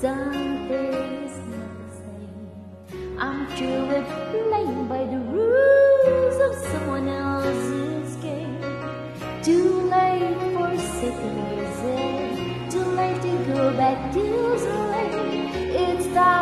Something's not the same. I'm truly playing by the rules of someone else's game. Too late for second reason. Too late to go back. Too late. It's time.